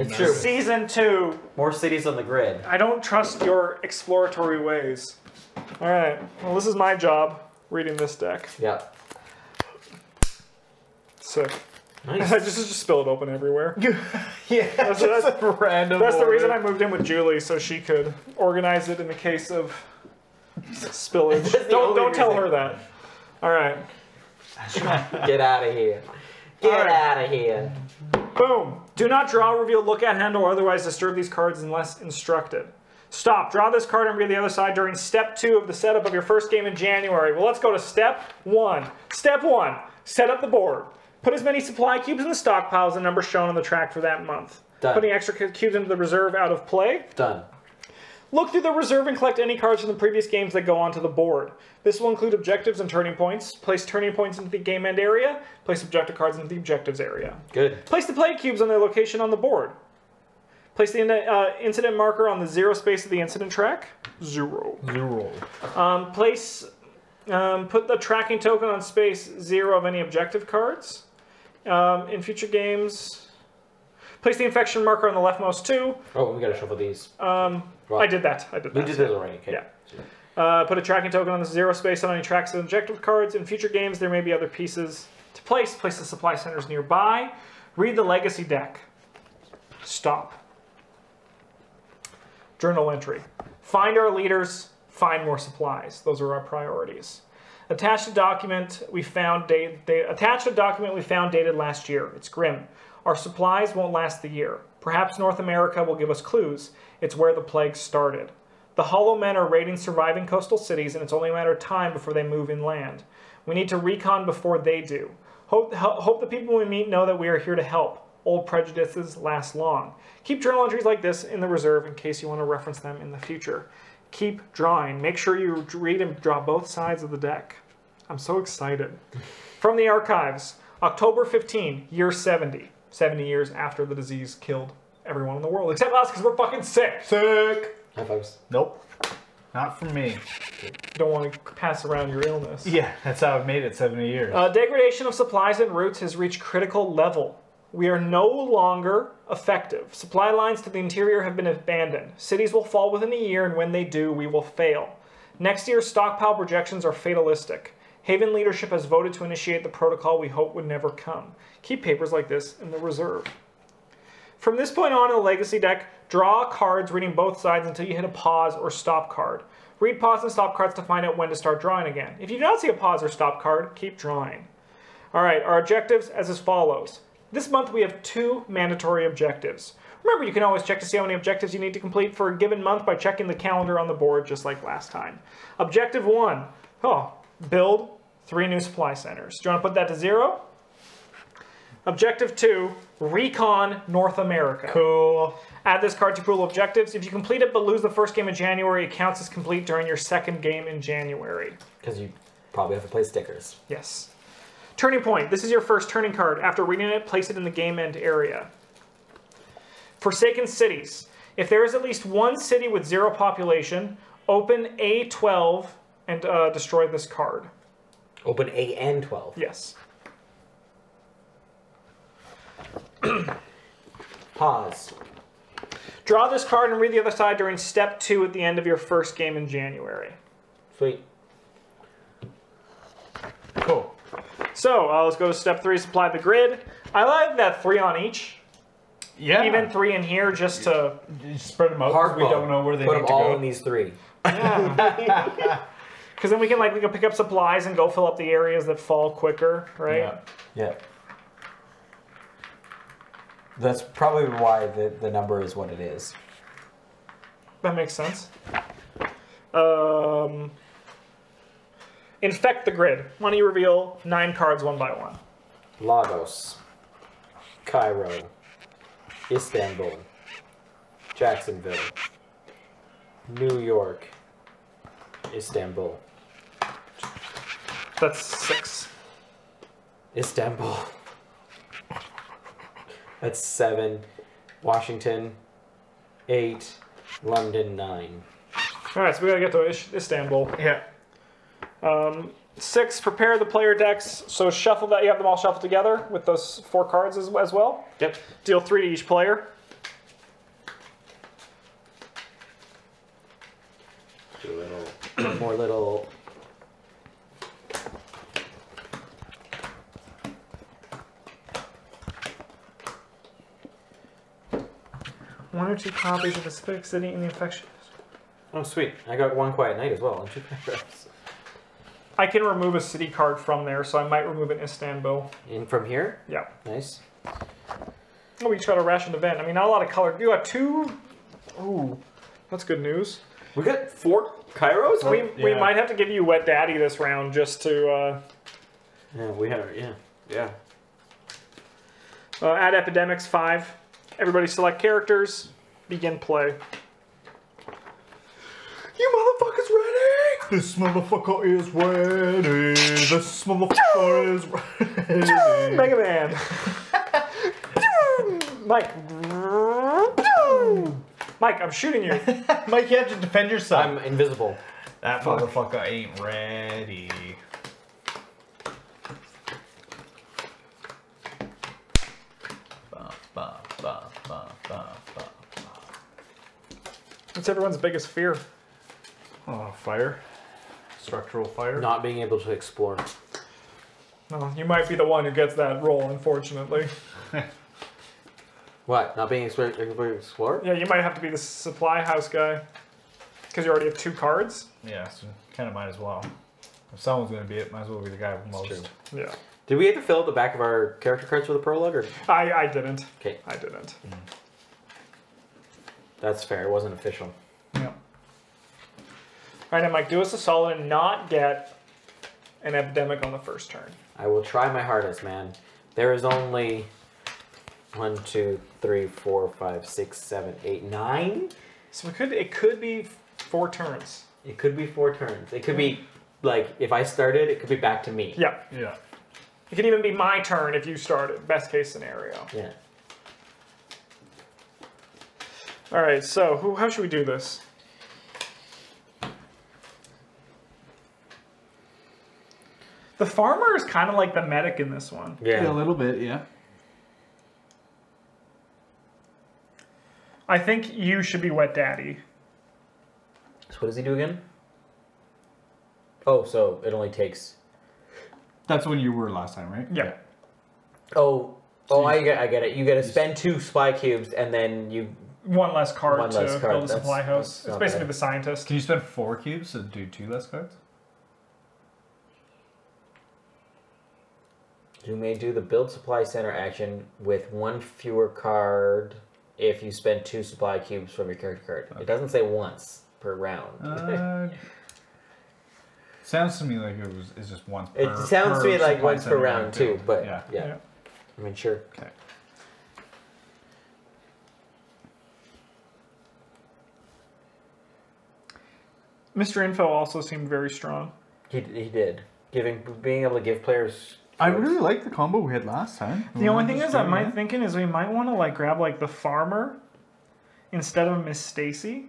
It's true. Season two. More cities on the grid. I don't trust your exploratory ways. All right. Well, this is my job reading this deck. Yeah. Sick. Nice. I just just spill it open everywhere. yeah, That's- just that's- a random. That's the reason I moved in with Julie, so she could organize it in the case of spillage. Don't don't tell her that. All right. Get out of here. Get Alright. out of here. Boom. Do not draw, reveal, look at, handle, or otherwise disturb these cards unless instructed. Stop. Draw this card and read the other side during step two of the setup of your first game in January. Well, let's go to step one. Step one. Set up the board. Put as many supply cubes in the stockpile as the number shown on the track for that month. Done. Putting extra cubes into the reserve out of play. Done. Look through the reserve and collect any cards from the previous games that go onto the board. This will include objectives and turning points. Place turning points into the game end area. Place objective cards into the objectives area. Good. Place the play cubes on their location on the board. Place the uh, incident marker on the zero space of the incident track. Zero. Zero. Um, place, um, put the tracking token on space zero of any objective cards. Um, in future games, place the infection marker on the leftmost two. Oh, we gotta shuffle these. Um, Well, I did that. I did We that. did this already. Okay. Yeah. Uh, put a tracking token on the zero space on any tracks and objective cards. In future games, there may be other pieces to place. Place the supply centers nearby. Read the legacy deck. Stop. Journal entry. Find our leaders. Find more supplies. Those are our priorities. Attach a document we found. Date, date, attach a document we found dated last year. It's grim. Our supplies won't last the year. Perhaps North America will give us clues. It's where the plague started. The Hollow Men are raiding surviving coastal cities, and it's only a matter of time before they move inland. We need to recon before they do. Hope, hope the people we meet know that we are here to help. Old prejudices last long. Keep journal entries like this in the reserve in case you want to reference them in the future. Keep drawing. Make sure you read and draw both sides of the deck. I'm so excited. From the archives, October 15, year 70. 70 years after the disease killed everyone in the world, except us because we're fucking sick. Sick. High fives. Nope. Not for me. Don't want to pass around your illness. Yeah, that's how I've made it 70 years. Uh, degradation of supplies and routes has reached critical level. We are no longer effective. Supply lines to the interior have been abandoned. Cities will fall within a year, and when they do, we will fail. Next year's stockpile projections are fatalistic. Haven leadership has voted to initiate the protocol we hope would never come. Keep papers like this in the reserve. From this point on in the legacy deck, draw cards reading both sides until you hit a pause or stop card. Read pause and stop cards to find out when to start drawing again. If you do not see a pause or stop card, keep drawing. All right, our objectives as as follows. This month we have two mandatory objectives. Remember, you can always check to see how many objectives you need to complete for a given month by checking the calendar on the board just like last time. Objective one, oh, build three new supply centers. Do you want to put that to zero? Objective two, recon North America. cool. Add this card to pool objectives. If you complete it but lose the first game in January, it counts as complete during your second game in January. Because you probably have to play stickers. Yes. Turning point. This is your first turning card. After reading it, place it in the game end area. Forsaken cities. If there is at least one city with zero population, open A12 and uh, destroy this card. Open A and 12. Yes. Pause. Draw this card and read the other side during step two at the end of your first game in January. Sweet. Cool. So uh, let's go to step three, supply the grid. I like that three on each. Yeah. Even three in here just to Just spread them out. 'cause Hard We mode. don't know where they Put need them to all go. in these three. Yeah. Because then we can like we can pick up supplies and go fill up the areas that fall quicker, right? Yeah. Yeah. That's probably why the, the number is what it is. That makes sense. Um, infect the grid. You reveal nine cards one by one? Lagos, Cairo, Istanbul, Jacksonville, New York, Istanbul, that's six. Istanbul. That's seven. Washington, eight. London, nine. All right, so we gotta get to Istanbul. Yeah. Um, six. Prepare the player decks. So shuffle that. You have them all shuffled together with those four cards as, as well. Yep. Deal three to each player. Do a little, more little One or two copies of a specific city in the infection. Oh, sweet! I got one quiet night as well. and two paragraphs. I can remove a city card from there, so I might remove an Istanbul. In from here, Yeah. nice. Oh, we each got a ration event. I mean, not a lot of color. You got two. Ooh, that's good news. We got four Cairos. We, we might have to give you Wet Daddy this round just to uh, Yeah, we have. Yeah, yeah. uh, add Epidemics 5. Everybody select characters. Begin play. You motherfuckers ready? This motherfucker is ready. This motherfucker is ready. Mega Man. Mike. Mike, I'm shooting you. Mike, you have to defend yourself. I'm invisible. that motherfucker ain't ready. Ba, ba, ba, ba, ba, ba. What's everyone's biggest fear? Oh, fire. Structural fire. Not being able to explore. No, you might be the one who gets that role, unfortunately. What? Not being able to explore? Yeah, you might have to be the supply house guy. Because you already have two cards. Yeah, so kind of might as well. If someone's gonna be it, might as well be the guy with most. true. Yeah. Did we have to fill out the back of our character cards with a prologue, or I, I didn't. okay? I didn't. Mm. That's fair. It wasn't official. Yeah. All right, now, Mike, do us a solid and not get an epidemic on the first turn. I will try my hardest, man. There is only one, two, three, four, five, six, seven, eight, nine. So it could it could be four turns. It could be four turns. It could be like if I started, it could be back to me. Yeah. Yeah. It could even be my turn if you started. Best case scenario. Yeah. All right. So who? How should we do this? The farmer is kind of like the medic in this one. Yeah. A little bit, yeah. I think you should be wet daddy. So what does he do again? Oh, so it only takes. That's when you were last time, right? Yeah. Oh, oh, I get, I get it. You get to spend two spy cubes, and then you. One less card One to less card, build a that's- supply house. that's It's basically bad. the scientist. Can you spend four cubes to do two less cards? You may do the build supply center action with one fewer card if you spend two supply cubes from your character card. It doesn't say once per round. Uh, sounds to me like it was it's just once. it per, sounds to me like once per round too, but yeah. yeah. Yeah. I mean, sure. Okay. Mr. Info also seemed very strong. He, he did. Giving being able to give players. I really like the combo we had last time. The only thing is, I might thinking is we might want to like grab like the farmer instead of Miss Stacy,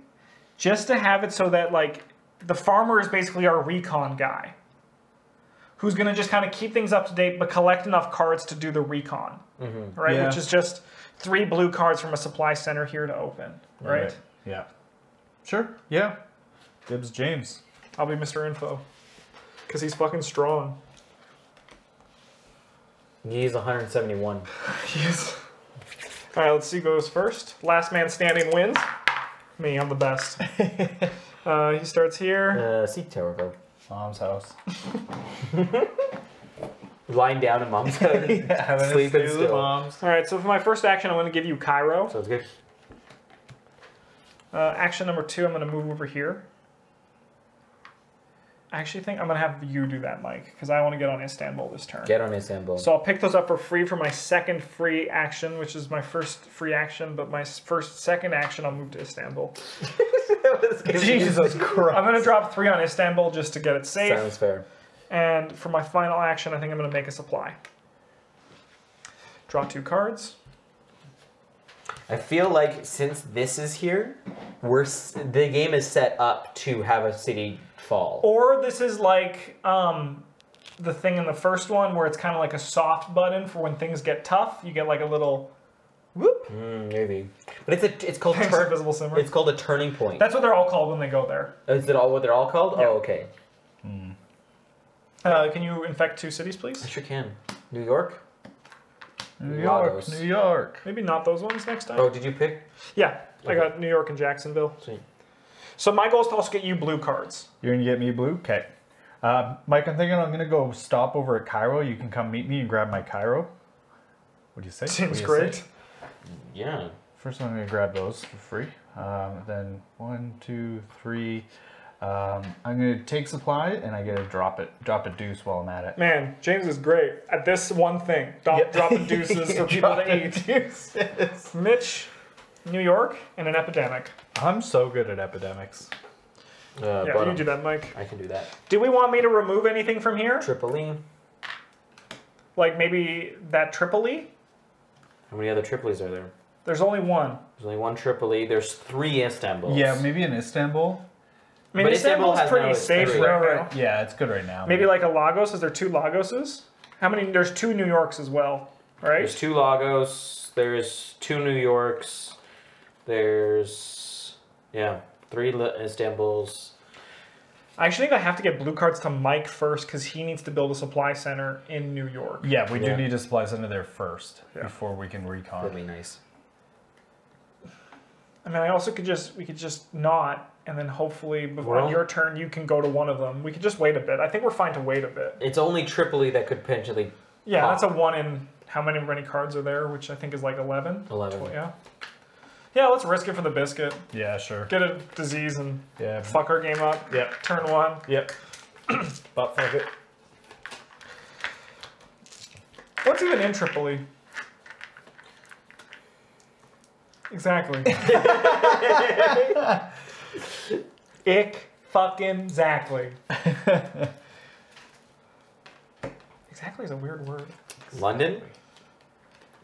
just to have it so that like the farmer is basically our recon guy, who's gonna just kind of keep things up to date but collect enough cards to do the recon, mm-hmm. right? Yeah. Which is just three blue cards from a supply center here to open, right? Yeah. Sure. Yeah. Dibs James. I'll be Mr. Info because he's fucking strong. He's 171. Yes. All right, let's see who goes first. Last man standing wins. Me, I'm the best. uh, he starts here. Uh, seek tower go. Mom's house. Lying down in mom's house. Sleeping still. Mom's. All right, so for my first action, I'm going to give you Cairo. Sounds good. Uh, action number two, I'm going to move over here. I actually think I'm going to have you do that, Mike, because I want to get on Istanbul this turn. Get on Istanbul. So I'll pick those up for free for my second free action, which is my first free action, but my first second action, I'll move to Istanbul. Jesus Christ. I'm going to drop three on Istanbul just to get it safe. Sounds fair. And for my final action, I think I'm going to make a supply. Draw two cards. I feel like since this is here, we're s- the game is set up to have a city fall. Or this is like um, the thing in the first one where it's kind of like a soft button for when things get tough. You get like a little whoop. Mm, maybe. But it's a it's called Thanks, turn. Invisible Simmer. It's called a turning point. That's what they're all called when they go there. Is it all what they're all called? Yeah. Oh, okay. Uh, can you infect two cities, please? I please? sure can. New York. New York, Lagos. New York. Maybe not those ones next time. Oh, did you pick? Yeah, I got New York and Jacksonville. Sweet. So my goal is to also get you blue cards. You're gonna get me blue? Okay. Uh, Mike, I'm thinking I'm gonna go stop over at Cairo. You can come meet me and grab my Cairo. What do you say? What Seems you great. say? Yeah. First, I'm gonna grab those for free. Um, then one, two, three. Um, I'm gonna take supply and I gotta drop it, drop a deuce while I'm at it. Man, James is great at this one thing. Drop, Yep. Dropping deuces for people to eat. deuces. Mitch, New York, and an epidemic. I'm so good at epidemics. Uh, Yeah, bottom. you do that, Mike. I can do that. Do we want me to remove anything from here? Tripoli. Like maybe that Tripoli? How many other Tripolis are there? There's only one. There's only one Tripoli. There's three Istanbuls. Yeah, maybe in Istanbul. I mean, But Istanbul Istanbul's has pretty no safe three. right now. Yeah, it's good right now. Maybe like a Lagos. Is there two Lagoses? How many? There's two New Yorks as well, right? There's two Lagos. There's two New Yorks. There's yeah, three Li- Istanbuls. I actually think I have to get blue cards to Mike first because he needs to build a supply center in New York. Yeah, we Yeah. do need a supply center there first Yeah. before we can recon. That'd be nice. I mean, I also could just we could just not, and then hopefully before Well- on your turn you can go to one of them. We could just wait a bit. I think we're fine to wait a bit. It's only Tripoli that could potentially Yeah, Pop. that's a one in how many many cards are there? Which I think is like eleven. eleven. Yeah. Yeah, let's risk it for the biscuit. Yeah, sure. Get a disease and Yeah. fuck our game up. Yep. Turn one. Yep. but fuck it. What's even in Tripoli? Exactly. Ick fucking exactly. exactly is a weird word. London,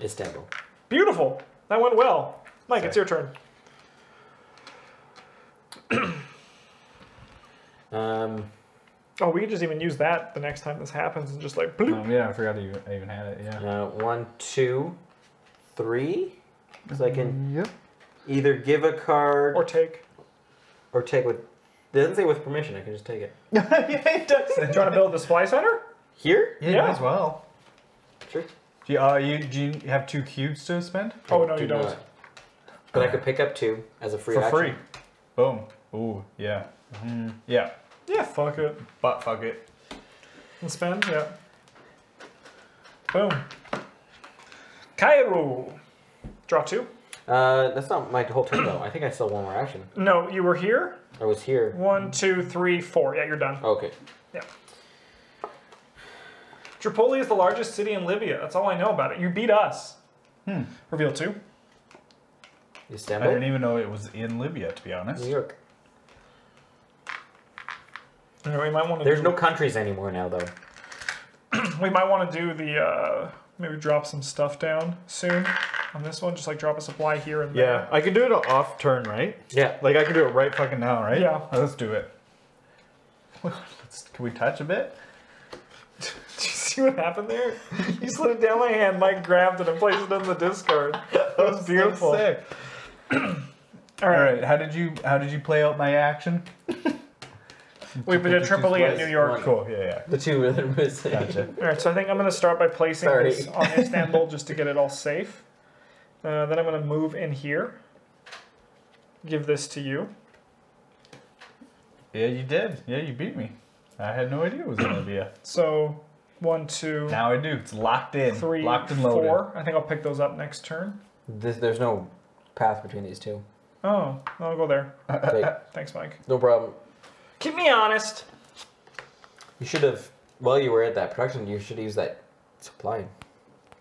Istanbul. Beautiful. That went well. Mike, it's your turn. Um, Oh, we could just even use that the next time this happens and just like bloop. Um, yeah, I forgot I even, I even had it. Yeah. uh, one, two, three. Because I can Yep. either give a card or take, or, take. take with. It doesn't say with permission. I can just take it. yeah, it does. Do you want to build the supply center? Here? Yeah, Yeah. as well. Sure. Do you, uh, you, do you have two cubes to spend? Oh no, Do you don't. not. But I could pick up two as a free For action. free. Boom. Ooh, yeah. Mhm. Yeah. Yeah, fuck it. But fuck it. And spend, yeah. Boom. Cairo. Draw two. Uh, that's not my whole turn though. I think I still have one more action. No, you were here. I was here. One, two, three, four. Yeah, you're done. Okay. Yeah. Tripoli is the largest city in Libya. That's all I know about it. You beat us. Hmm. Reveal two. I didn't even know it was in Libya, to be honest. New York. You know, we might want to. There's do, no countries anymore now though. We might want to do the. Uh, maybe drop some stuff down soon on this one. Just like drop a supply here and Yeah. I can do it off turn, right? Yeah. Like I can do it right fucking now, right? Yeah. Let's do it. Let's, can we touch a bit? Did you see what happened there? You slid it down my hand. Mike grabbed it and placed it in the discard. That was beautiful. So sick. All All right. right, how did you how did you play out my action? We did Tripoli at twice. New York. Cool. Yeah, yeah. The two that are missing. Gotcha. All right, so I think I'm going to start by placing Sorry. this on Istanbul just to get it all safe. Uh, then I'm going to move in here. Give this to you. Yeah, you did. Yeah, you beat me. I had no idea it was in Libya. So one, two, Now I do. It's locked in. three, locked and loaded. four. I think I'll pick those up next turn. This, there's no path between these two. Oh, I'll go there. Okay, Thanks, Mike. no problem. Keep me honest. You should have, while you were at that production, you should use that supply.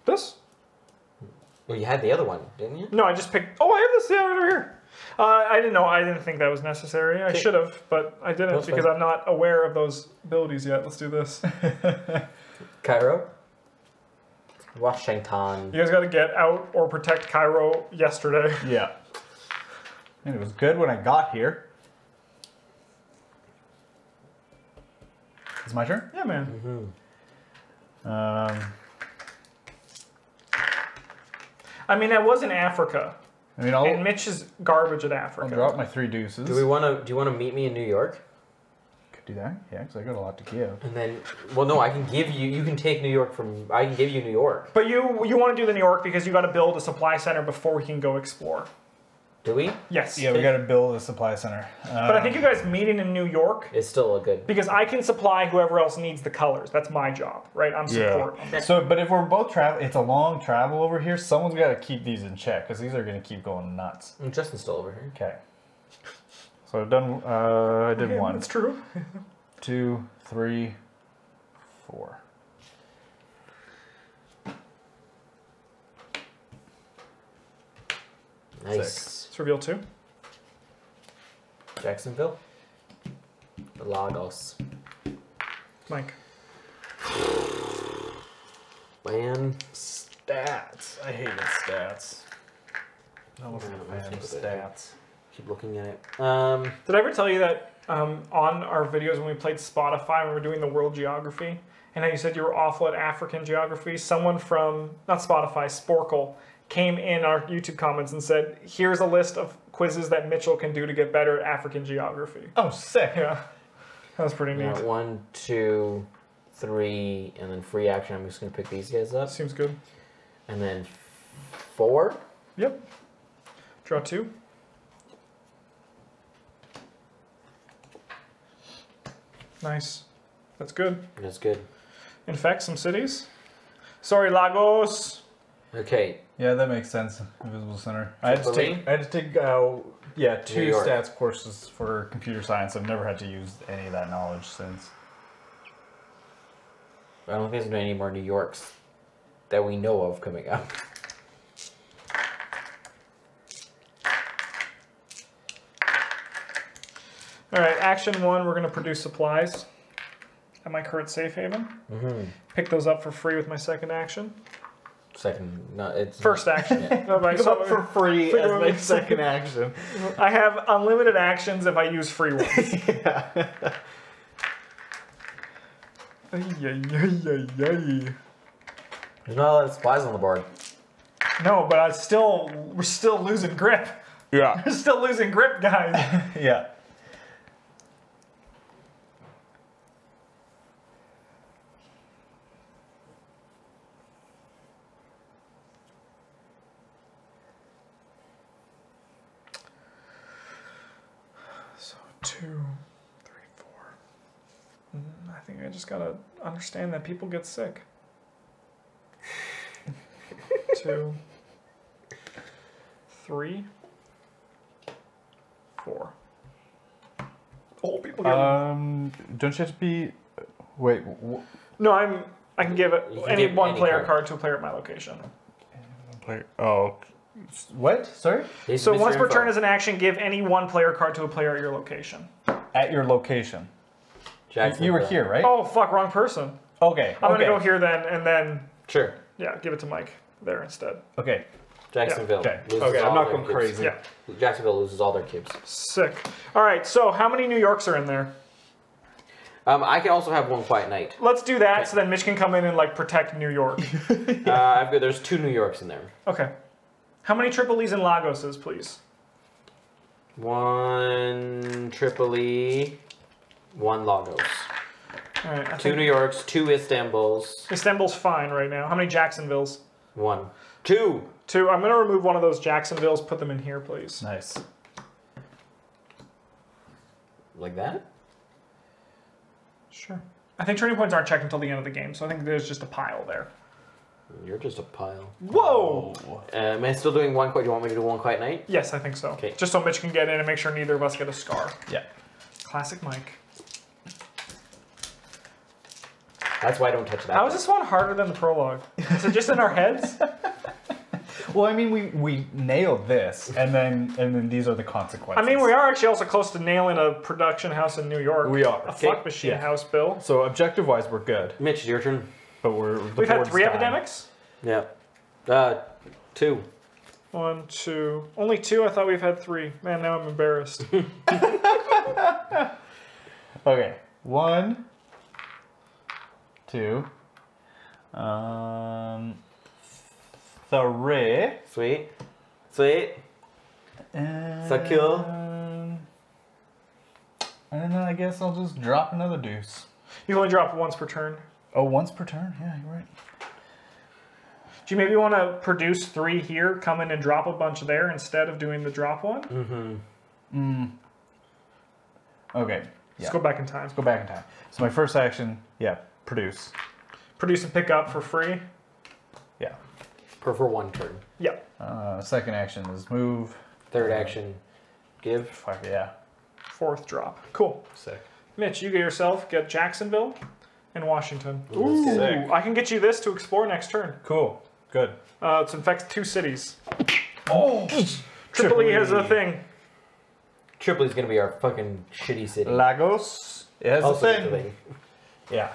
This? Well, you had the other one, didn't you? No, I just picked. Oh, I have this yeah, right over here. Uh, I didn't know. I didn't think that was necessary. I should have, but I didn't That's because fine. I'm not aware of those abilities yet. Let's do this. Cairo. Washington. You guys got to get out or protect Cairo yesterday. Yeah. And it was good when I got here. It's my turn. Yeah, man. Mm-hmm. Um, I mean, that was in Africa, I mean, I'll, and Mitch is garbage at Africa. I'll drop my three deuces. Do we want to? Do you want to meet me in New York? Could do that? Yeah, because I got a lot to give. And then, well, no, I can give you. You can take New York from. I can give you New York. But you you want to do the New York because you got to build a supply center before we can go explore. Do we? Yes. Yeah, we got to build a supply center. But I think you guys meeting in New York is still a good. because I can supply whoever else needs the colors. That's my job, right? I'm support. Yeah. So, but if we're both travel, it's a long travel over here. Someone's got to keep these in check because these are going to keep going nuts. Justin's still over here. Okay. So I've done. Uh, I did Yeah, one, That's true. two, three, four. Nice. Let's reveal two. Jacksonville. Lagos. Mike. Man. Stats. I hated stats. I wasn't a fan of let's stats. Keep looking at it. Um. Did I ever tell you that um, on our videos when we played Spotify when we were doing the world geography, and how you said you were awful at African geography? Someone from not Spotify, Sporcle, came in our YouTube comments and said, "Here's a list of quizzes that Mitchell can do to get better at African geography." Oh, sick. Yeah, that was pretty yeah, neat. one, two, three, and then free action. I'm just gonna pick these guys up, Seems good. and then four. Yep. Draw two. Nice. That's good. That's good. Infect some cities. Sorry, Lagos. Okay. Yeah, that makes sense. Invisible center. I had to take. I had to take. Uh, yeah, two stats courses for computer science. I've never had to use any of that knowledge since. I don't think there's any more New Yorks that we know of coming up. All right, action one, we're going to produce supplies at my current safe haven. Mm-hmm. Pick those up for free with my second action. Second, no, it's First action. Yeah. All right, Pick 'em so up for free as my what- second action. I have unlimited actions if I use free ones. yeah. Ay, ay, ay, ay, ay. There's not a lot of supplies on the board. No, but I still, we're still losing grip. Yeah. We're still losing grip, guys. Yeah. So two, three, four. Mm, I think I just gotta understand that people get sick. two, three, four. Oh, people get. Um, don't you have to be? Wait. wh- no, I'm. I can give it can any give one any player card. card. to a player at my location. Play. Oh. What? Sorry. These So Mr. once per turn as an action, give any one player card to a player at your location. At your location. Jacksonville. You were here, right? Oh fuck, wrong person. Okay. I'm okay. gonna go here then, and then Sure. yeah, give it to Mike there instead. Okay. Jacksonville. Okay. Okay. I'm not going crazy. Yeah. Jacksonville loses all their cubes. Sick. All right, so how many New Yorks are in there? Um, I can also have one quiet night. Let's do that so then Mitch can come in and like protect New York. uh, I've got, there's two New Yorks in there. Okay. How many Tripolis and Lagoses, please? One Tripoli, one Lagos. All right. I Two think New Yorks, two Istanbuls, Istanbul's fine right now. How many Jacksonvilles? one. Two! Two. I'm gonna remove one of those Jacksonvilles. Put them in here, please. Nice. Like that? Sure. I think turning points aren't checked until the end of the game, so I think there's just a pile there. You're just a pile. Whoa. Uh, am I still doing one quiet? Do you want me to do one quiet night? Yes, I think so. Okay. Just so Mitch can get in and make sure neither of us get a scar. Yeah. Classic Mike. That's why I don't touch that. How is this one harder than the prologue? Is it just in our heads? Well, I mean, we we nailed this, and then and then these are the consequences. I mean, we are actually also close to nailing a production house in New York. We are. A Okay, fuck machine yeah. house, Bill. So objective wise, we're good, Mitch, it's your turn. but we're the We've had three dying. epidemics. Yeah. Uh, two. One, two. Only two? I thought we've had three. Man, now I'm embarrassed. Okay, one, two, um, three. Sweet. Sweet. And, that cool? And then I guess I'll just drop another deuce. You only drop once per turn. Oh, once per turn? Yeah, you're right. Do you maybe want to produce three here, come in and drop a bunch there instead of doing the drop one? Mm-hmm. Mm. Okay. Let's go back in time. Let's Go back in time. So my first action, yeah, produce. Produce and pick up for free. Yeah. Per for one turn. Yeah. Uh, second action is move. Third action. Give. Fuck yeah. Fourth drop. Cool. Sick. Mitch, you get yourself get Jacksonville and Washington. Ooh. Sick. I can get you this to explore next turn. Cool. Good. Uh, it infects two cities. Oh! Tripoli has a thing. Tripoli's gonna be our fucking shitty city. Lagos. It has Also a thing. Italy. Yeah.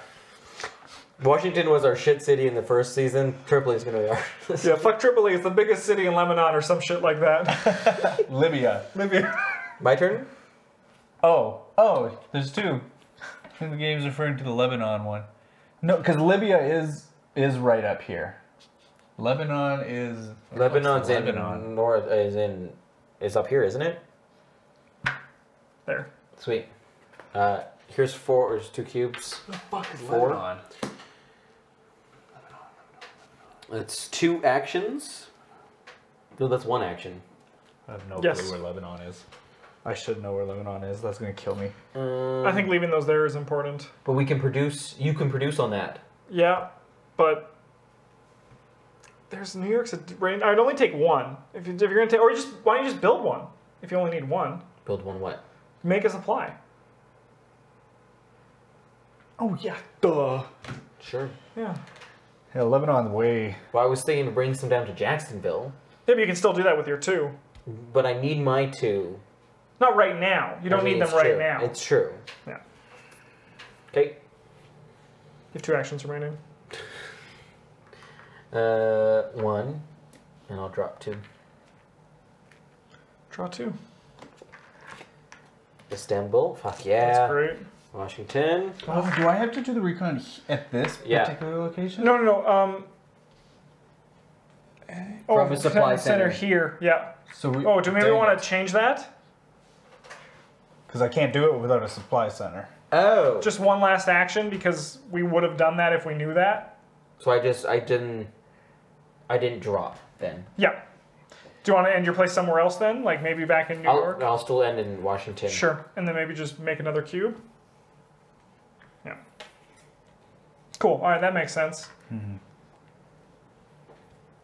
Washington was our shit city in the first season. Tripoli's gonna be our. Yeah, fuck Tripoli. It's the biggest city in Lebanon or some shit like that. Libya. Libya. My turn. Oh. Oh, there's two. I think the game's referring to the Lebanon one. No, because Libya is is right up here. Lebanon is Lebanon's in Lebanon. north. Is in. Is up here, isn't it? There. Sweet. Uh, here's four. There's two cubes. What the fuck is Four. Lebanon? That's two actions. No, that's one action. I have no Yes. clue where Lebanon is. I should know where Lebanon is. That's gonna kill me. Um, I think leaving those there is important. But we can produce. You can produce on that. Yeah, but there's New York's a rain. I'd only take one if, you, if you're gonna take, or you just why don't you just build one if you only need one? Build one. What? Make a supply. Oh yeah. Duh. Sure. Yeah. Yeah, Lebanon's way. Well, I was thinking to bring some down to Jacksonville, Yeah, but you can still do that with your two. but I need my two. Not right now. You don't I mean, need them it's right true. now. It's true. Yeah. Okay. You have two actions remaining. Uh, one, and I'll drop two. Draw two. Istanbul. Fuck yeah. That's great. Washington. Oh, do I have to do the recon at this Yeah. particular location? No, no, no. Um. From oh, a supply center center. here. Yeah. So we. Oh, do maybe we want to change that? Because I can't do it without a supply center. Oh. Just one last action because we would have done that if we knew that. so I just I didn't I didn't drop then. Yeah. Do you want to end your place somewhere else then? Like maybe back in New I'll, York? I'll still end in Washington. Sure. And then maybe just make another cube? Yeah. Cool. All right, that makes sense.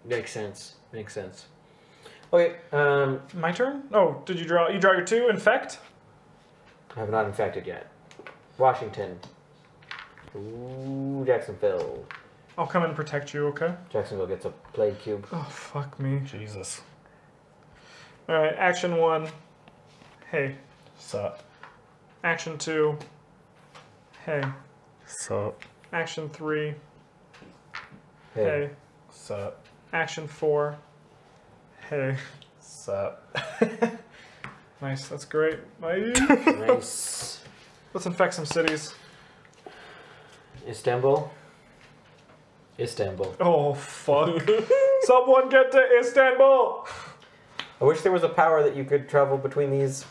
Makes sense. Makes sense. Okay. Um, My turn? Oh, did you draw? You draw your two? Infect? I have not infected yet. Washington. Ooh, Jacksonville. I'll come and protect you, okay? Jacksonville gets a plague cube. Oh, fuck me. Jesus. All right, action one. Hey. Sup. Action two. Hey. Sup. Action three. Hey. Hey. Sup. Action four. Hey. Sup. Nice, that's great. Nice. Let's infect some cities. Istanbul. Istanbul. Oh, fuck. Someone get to Istanbul! I wish there was a power that you could travel between these.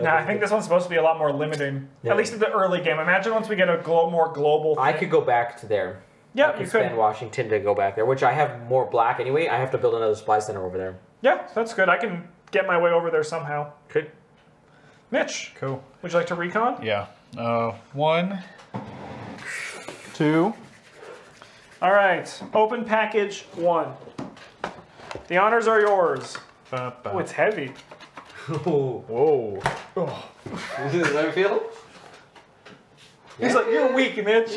Nah, I think this one's supposed to be a lot more limiting. Yeah. At least in the early game. Imagine once we get a glo- more global. I could go back to there. I Yeah, could you spend could. Washington to go back there, which I have more black anyway. I have to build another supply center over there. Yeah, that's good. I can get my way over there somehow. Okay. Mitch, Cool. would you like to recon? Yeah. Uh, one. Two. All right, open package one. The honors are yours. Ba, ba. Oh, it's heavy. Whoa. Does oh. that feel? He's like, you're weak, Mitch.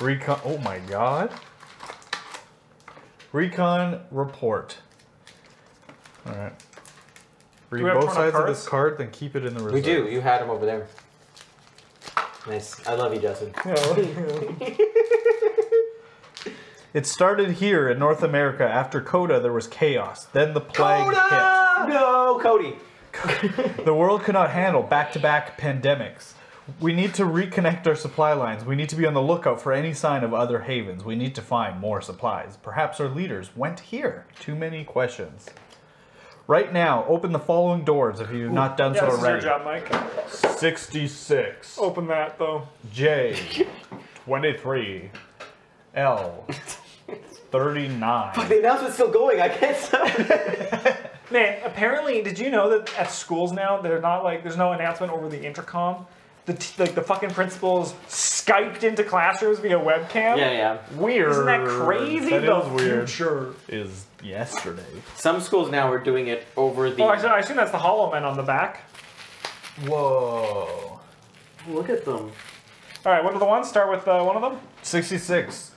Recon. Oh my god. Recon report. All right. Read both sides of this cards? card, then keep it in the reserve. We do. You had him over there. Nice. I love you, Justin. It started here in North America. After Coda, there was chaos. Then the plague Coda! No, Cody. The world could not handle back-to-back pandemics. We need to reconnect our supply lines. We need to be on the lookout for any sign of other havens. We need to find more supplies. Perhaps our leaders went here. Too many questions. Right now, open the following doors if you've not done Yeah, so this is your already. job, Mike. 66. Open that though. J. 23. L. 39. The announcement's still going. I can't stop. Man, apparently, did you know that at schools now they're not like there's no announcement over the intercom. The t- like the fucking principals skyped into classrooms via webcam. yeah, yeah. Weird. Isn't that crazy? That the is weird. future. Is yesterday. Some schools now are doing it over the. Oh, I, assume- I assume that's the Hollow Men on the back. Whoa. Look at them. All right, what are the ones? Start with uh, one of them. 66.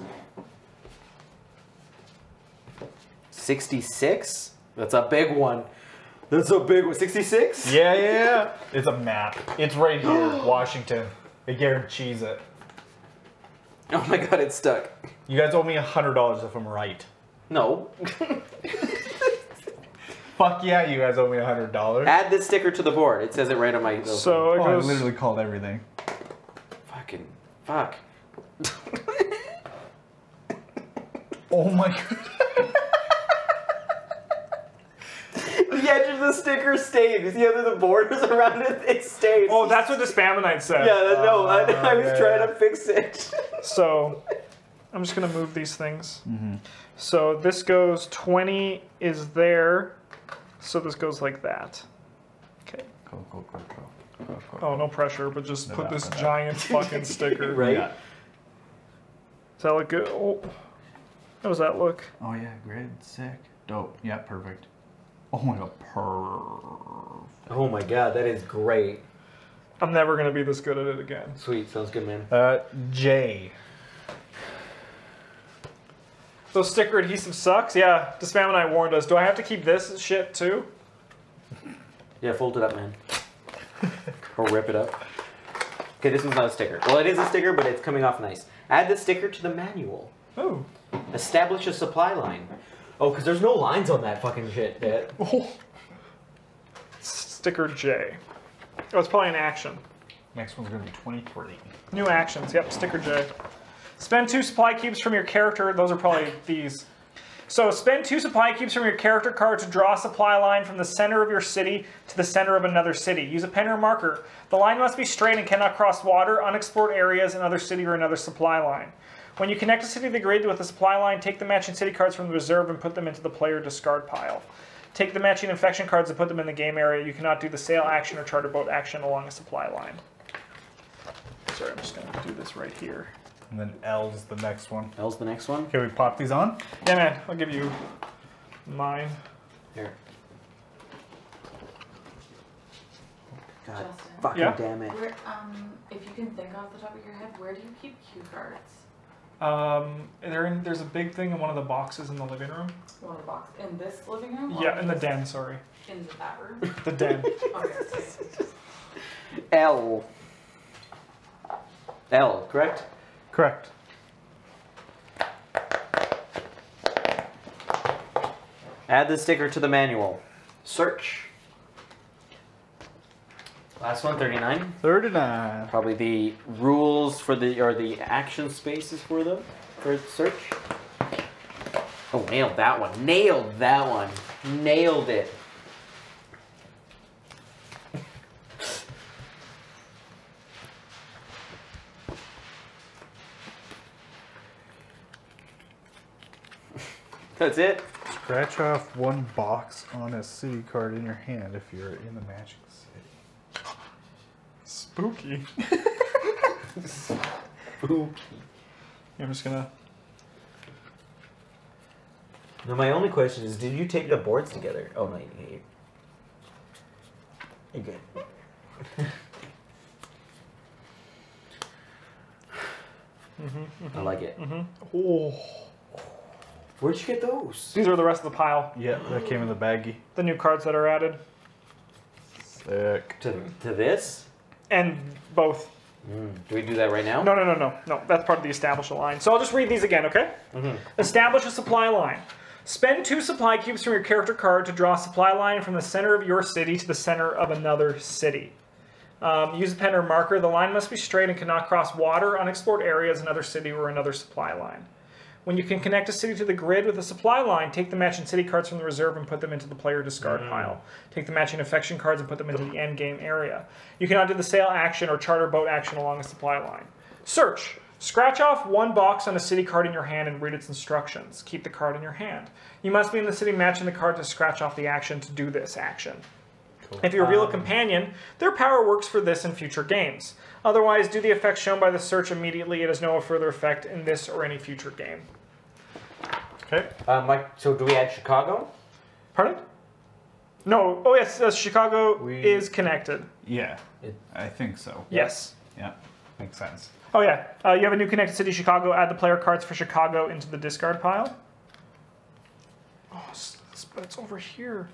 66? That's a big one. That's a big one. 66? Yeah, yeah, yeah. It's a map. It's right here, Washington. I guarantees it. Oh my god, it's stuck. You guys owe me a hundred dollars if I'm right. No. Fuck yeah, you guys owe me a hundred dollars. Add this sticker to the board. It says it right on my. So it Oh, I goes. literally called everything. Thing. Fucking. Fuck. Oh my god. the edge of the sticker stayed. You see how the borders around it? It stayed. Oh, that's what the Spamonite said. Yeah, that- no, I, oh, I was yeah, trying yeah. to fix it. So I'm just gonna move these things. Mm-hmm. So this goes 20 is there. So this goes like that. Okay. Cool, cool, cool, cool. Cool, cool. Oh, no pressure, but just No put doubt, this no giant fucking sticker. Right? Yeah. Does that look good? Oh. How does that look? Oh yeah, grid, sick, dope. Yeah, perfect. Oh my god, perfect. Oh my god, that is great. I'm never gonna be this good at it again. Sweet, sounds good, man. Uh, J. Those sticker adhesive sucks. Yeah, the spam and I warned us. Do I have to keep this shit too? Yeah, fold it up, man. or rip it up. Okay, this one's not a sticker. Well, it is a sticker, but it's coming off nice. Add the sticker to the manual. Oh. Establish a supply line. Oh, because there's no lines on that fucking shit yet. Oh. Sticker J. Oh, it's probably an action. Next one's gonna be 23. New actions. Yep, sticker J. Spend two supply cubes from your character. Those are probably these. So spend two supply cubes from your character card to draw a supply line from the center of your city to the center of another city. Use a pen or marker. The line must be straight and cannot cross water, unexplored areas, another city, or another supply line. When you connect a city to the grid with a supply line, take the matching city cards from the reserve and put them into the player discard pile. Take the matching infection cards and put them in the game area. You cannot do the sail action or charter boat action along a supply line. Sorry, I'm just going to do this right here. And then L's the next one. L's the next one. Can we pop these on. Yeah, man, I'll give you mine. Here. God Justin. fucking Yeah? damn it. Where, um, if you can think off the top of your head, where do you keep cue cards? Um, they're in, there's a big thing in one of the boxes in the living room. One of the box in this living room? Yeah, in the den. Sorry, In that room. the den. Okay. L. L, correct? Correct. Add the sticker to the manual. Search. Last one, 39. 39. Probably the rules for the, or the action spaces for them, for search. Oh, nailed that one. Nailed that one. Nailed it. That's it. Scratch off one box on a city card in your hand if you're in the Magic city. Spooky. Ooh. I'm just gonna. Now my only question is, did you tape the boards together? Oh no, you, you, you're good. Mm-hmm, mm-hmm. I like it. Mm-hmm. Oh, Where'd you get those? these are the rest of the pile. Yeah, that came in the baggie. The new cards that are added, Sick. To, to this? and both. Mm. Do we do that right now? No, no, no, no, no. That's part of the establish a line. So I'll just read these again, okay? Mhm. Establish a supply line. Spend two supply cubes from your character card to draw a supply line from the center of your city to the center of another city. Um, use a pen or marker. The line must be straight and cannot cross water, unexplored areas, another city, or another supply line. When you can connect a city to the grid with a supply line, take the matching city cards from the reserve and put them into the player discard mm. pile. Take the matching affection cards and put them into the end game area. You cannot do the sail action or charter boat action along a supply line. Search. Scratch off one box on a city card in your hand and read its instructions. Keep the card in your hand. You must be in the city matching the card to scratch off the action to do this action. If you reveal a companion, their power works for this in future games. Otherwise, do the effects shown by the search immediately. It has no further effect in this or any future game. Okay. Uh, Mike, so do we add Chicago? Pardon? No. Oh yes, uh, Chicago We- is connected. Yeah. It- I think so. Yes. Yeah. Makes sense. Oh yeah. Uh, you have a new connected city, Chicago. Add the player cards for Chicago into the discard pile. Oh, s- s- but it's over here.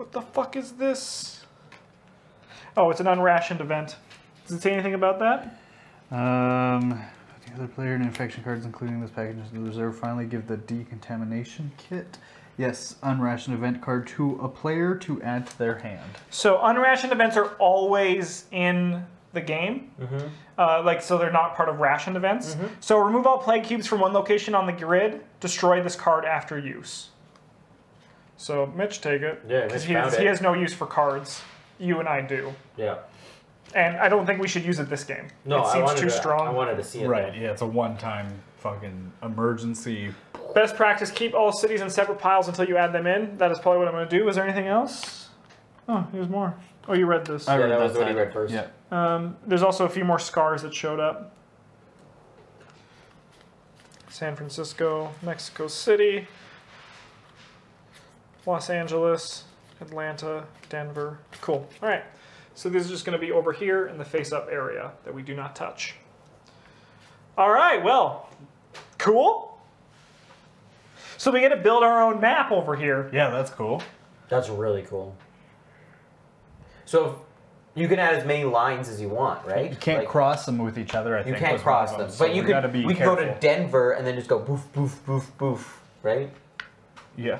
What the fuck is this? Oh, it's an unrationed event. Does it say anything about that? Um, the other player and infection cards, including this package in the reserve, finally give the decontamination kit. Yes, unrationed event card to a player to add to their hand. So unrationed events are always in the game. Uh, like so they're not part of rationed events. So remove all plague cubes from one location on the grid. Destroy this card after use. So Mitch, take it. Yeah, 'Cause Mitch he, has, found he has no use for cards. You and I do, Yeah. and I don't think we should use it this game. No, it I seems wanted too to, strong. I wanted to see it. Right. Yeah, it's a one-time fucking emergency. Best practice: keep all cities in separate piles until you add them in. That is probably what I'm going to do. Is there anything else? Oh, here's more. Oh, you read this. I yeah, read that was what he read first. Yeah. Um, there's also a few more scars that showed up. San Francisco, Mexico City, Los Angeles, Atlanta, Denver. Cool. All right. So these are just going to be over here in the face up area that we do not touch. All right. Well, cool. So we get to build our own map over here. Yeah, that's cool. That's really cool. So if, you can add as many lines as you want, right? You can't Like, cross them with each other. I think. You can't was one of cross them, So but you we could. be we could go to Denver and then just go boof, boof, boof, boof, right? Yeah.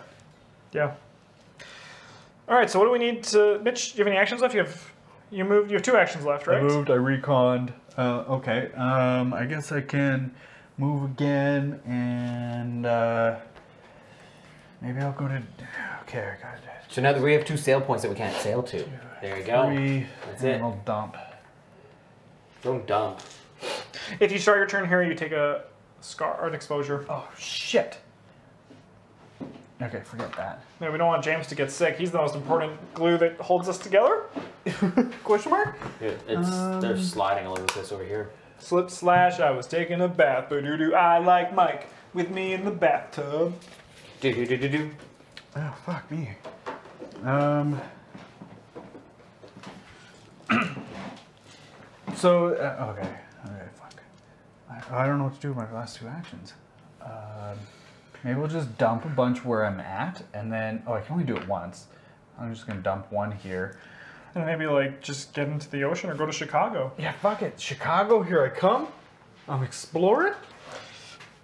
Yeah. All right. So what do we need to? Mitch, do you have any actions left? You have. You moved. You have two actions left, right? I moved. I reconned. Uh, okay. Um, I guess I can move again, and uh, maybe I'll go to. Okay, I got it. So now that we have two sail points that we can't sail to. There you go. Three. That's and it. I'll dump. Don't dump. If you start your turn here, you take a scar or an exposure. Oh shit. Okay, forget that. No, we don't want James to get sick. He's the most important glue that holds us together. Question mark? Dude, it's they're sliding all over this over here. Slip slash. I was taking a bath, but doo doo. I like Mike with me in the bathtub. Do do do do do. Oh fuck me. Um. so uh, okay, okay, fuck. I, I don't know what to do with my last two actions. Um, maybe we'll just dump a bunch where I'm at, and then oh, I can only do it once. I'm just gonna dump one here. And maybe like just get into the ocean or go to Chicago. Yeah, fuck it. Chicago, here I come. I'm exploring.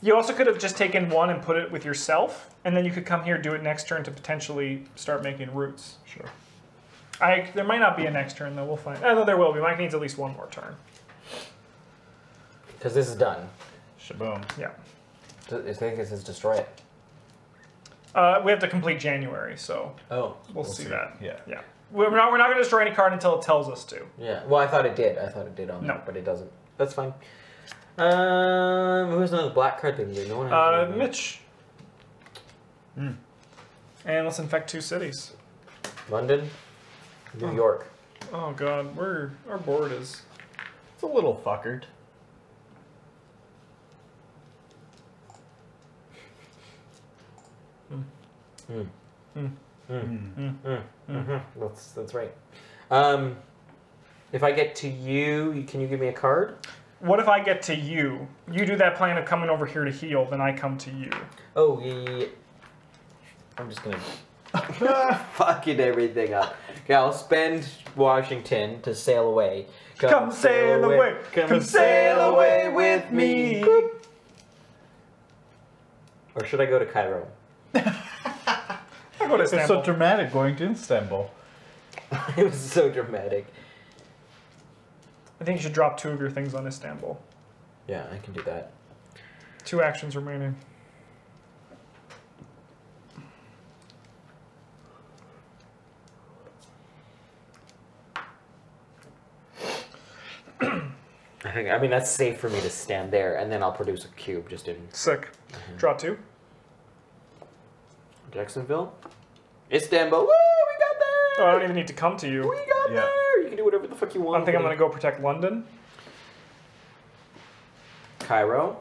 You also could have just taken one and put it with yourself, and then you could come here, do it next turn to potentially start making routes. Sure. I there might not be a next turn though. We'll find. I know there will be. Mike needs at least one more turn. Because this is done. Shaboom. Yeah. I think it says destroy it. Uh, we have to complete January, so Oh. we'll, see, see. that. Yeah. Yeah. We're not. We're not going to destroy any card until it tells us to. Yeah. Well, I thought it did. I thought it did on No. there, but it doesn't. That's fine. Um, who's another black card thing? No one. has Uh, one. Mitch. Hmm. And let's infect two cities. London, New York. Oh God, we're our board is. It's a little fuckered. Mm-hmm. That's that's right. Um, if I get to you, can you give me a card? What if I get to you? You do that plan of coming over here to heal, then I come to you. Oh, yeah. I'm just gonna fucking everything up. Okay, I'll spend Washington to sail away. Come sail away, Come, sail away with me. Or should I go to Cairo? I go to It's so dramatic going to Istanbul. it was so dramatic. I think you should drop two of your things on Istanbul. Yeah, I can do that. Two actions remaining. I think. I mean, that's safe for me to stand there, and then I'll produce a cube just in Sick. Mm-hmm. Draw two. Jacksonville, Istanbul. Woo! We got Oh, there. I don't even need to come to you. We got Yeah. there. You can do whatever the fuck you want. I think I'm gonna go protect London. Cairo,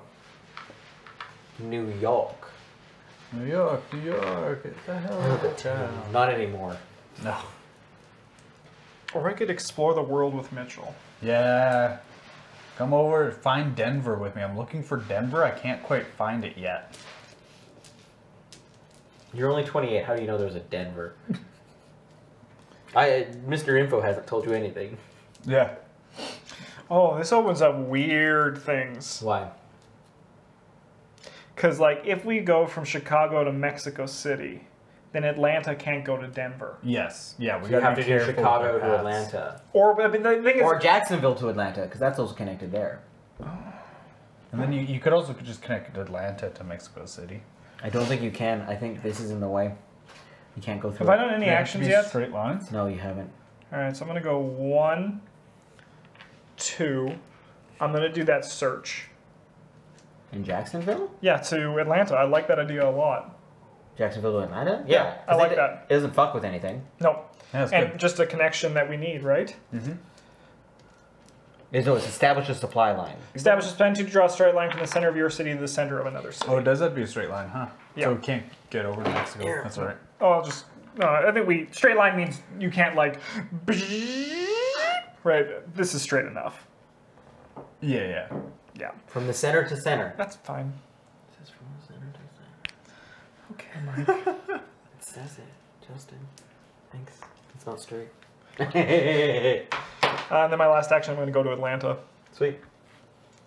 New York. New York, New York, it's a hell of a town. Not anymore. No. Or I could explore the world with Mitchell. Yeah. Come over, find Denver with me. I'm looking for Denver. I can't quite find it yet. You're only 28. How do you know there's a Denver? I Mr. Info hasn't told you anything. Yeah. Oh, this opens up weird things. Why? Because, like, if we go from Chicago to Mexico City, then Atlanta can't go to Denver. Yes. Yeah, we So you gotta have be to do careful with Chicago our to paths. Atlanta. Or, I mean, the thing is, Or Jacksonville to Atlanta, because that's also connected there. Oh. And then you, you could also just connect Atlanta to Mexico City. I don't think you can. I think this is in the way. You can't go through. have I done any They actions yet? Straight lines. No, you haven't. All right, so I'm gonna go one, two. I'm gonna do that search. In Jacksonville? Yeah, to Atlanta. I like that idea a lot. Jacksonville to Atlanta? Yeah, I 'cause like it, that. It doesn't fuck with anything. No, Yeah, and good. just a connection that we need, right? Mm-hmm. It's, no, it's establish a supply line. Establish a plan to draw a straight line from the center of your city to the center of another city. Oh, it does have to be a straight line, huh? Yeah. So we can't get over to Mexico. That's all right. Oh, I'll just no. I think we straight line means you can't like. Right. This is straight enough. Yeah, yeah. Yeah, From the center to center. that's fine. It says from the center to center. Okay, Mike. It says it, Justin. Thanks. It's not straight. Sweet. Uh, and then my last action, I'm going to go to Atlanta. Sweet.